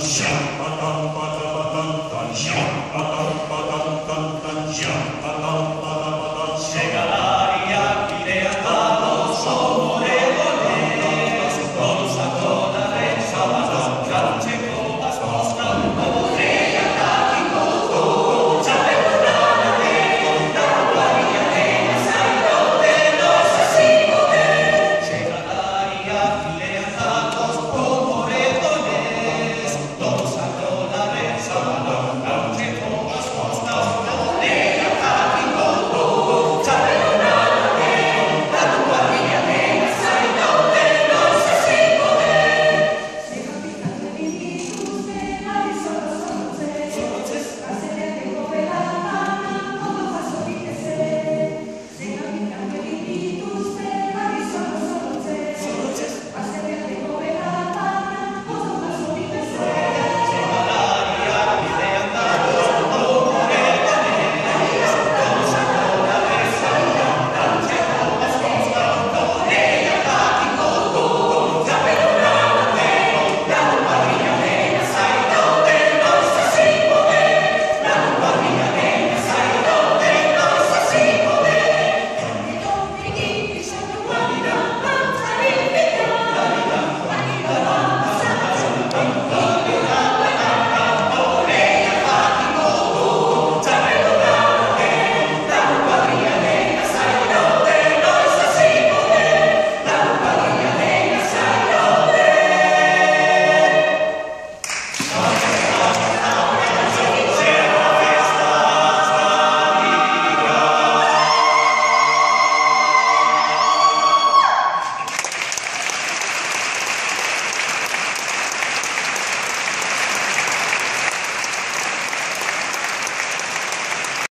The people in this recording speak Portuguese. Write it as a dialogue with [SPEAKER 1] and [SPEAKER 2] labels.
[SPEAKER 1] já. Espírito